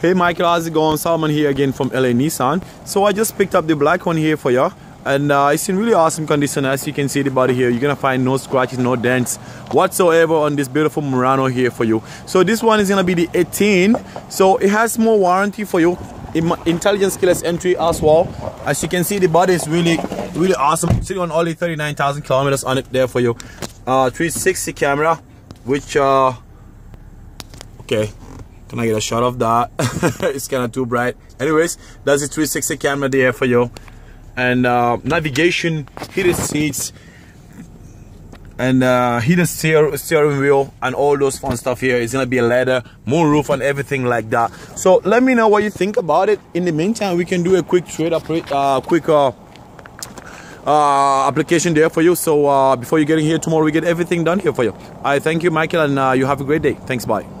Hey Michael, how's it going? Salman here again from LA Nissan. So I just picked up the black one here for you and uh, it's in really awesome condition. As you can see the body here you're gonna find no scratches no dents whatsoever on this beautiful Murano here for you. So this one is gonna be the 18 so it has more warranty for you. Intelligence keyless entry as well. As you can see the body is really really awesome. Sitting on only 39,000 kilometers on it there for you. Uh, 360 camera which uh okay can I get a shot of that? it's kind of too bright. Anyways, that's a 360 camera there for you. And uh, navigation, heated seats, and uh, heated steer steering wheel and all those fun stuff here. It's gonna be a leather, moonroof and everything like that. So let me know what you think about it. In the meantime, we can do a quick trade up, uh, quick uh, uh, application there for you. So uh, before you get in here tomorrow, we get everything done here for you. I thank you, Michael, and uh, you have a great day. Thanks, bye.